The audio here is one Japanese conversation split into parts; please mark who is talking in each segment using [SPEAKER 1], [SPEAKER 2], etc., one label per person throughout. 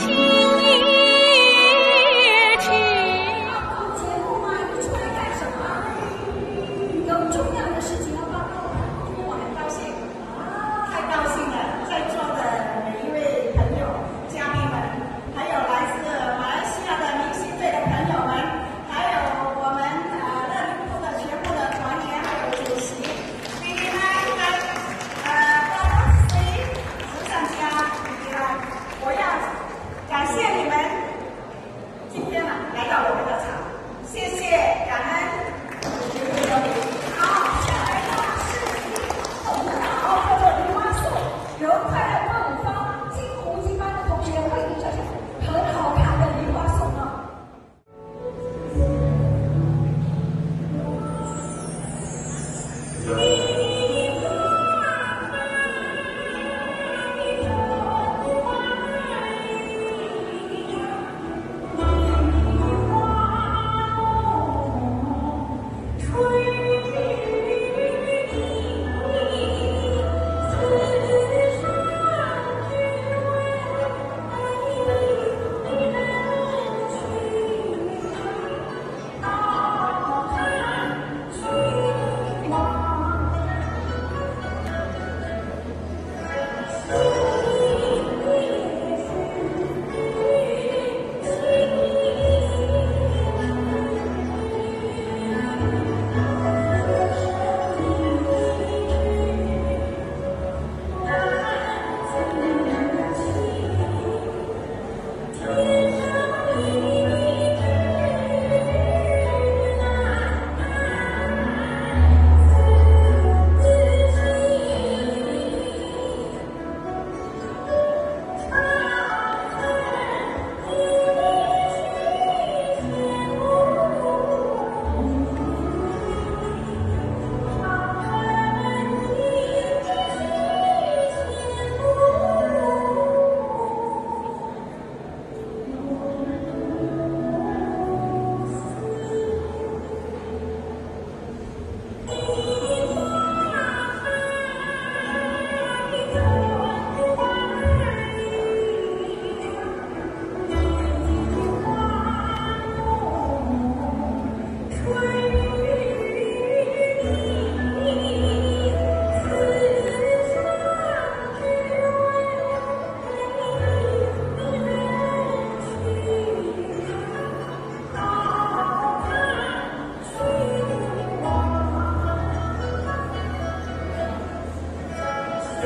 [SPEAKER 1] 情。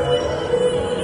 [SPEAKER 2] うん。